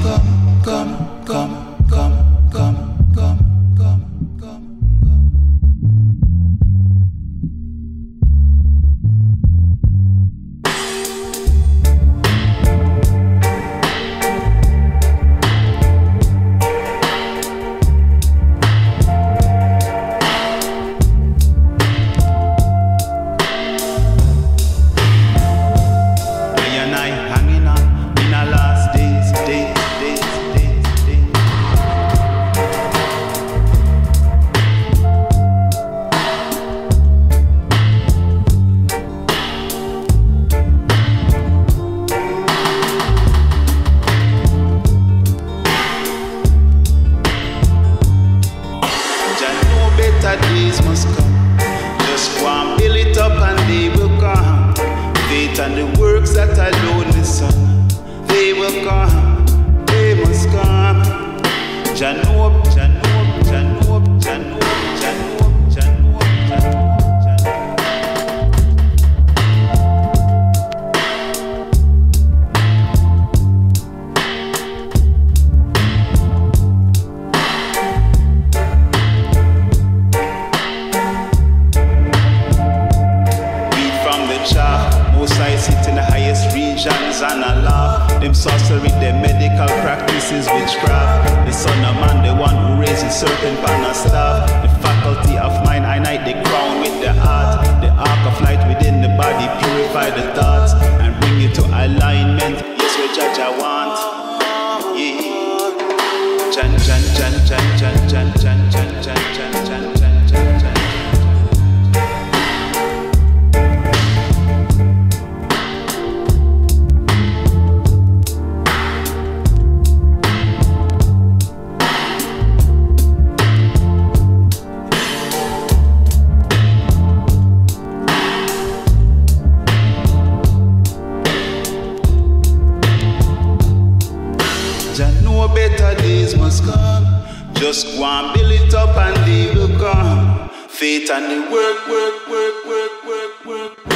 Come, come. Know days must come. Just go and build it up and they will come. Faith and the works that alone the Son, they will come. They must come. Jah know, highest and I laugh. Them sorcery, them medical practices, witchcraft. The son of man, the one who raises serpent on a staff. The faculty of mind, I night the crown with the heart. The arc of light within the body, purify the thoughts and bring you to alignment. Yes, we judge I want. Yeah. Chan chan chan chan chan chan chan chan chan chan chan. Jah know better days must come. Just go and build it up and they will come. Faith and the work, work, work, work, work, work.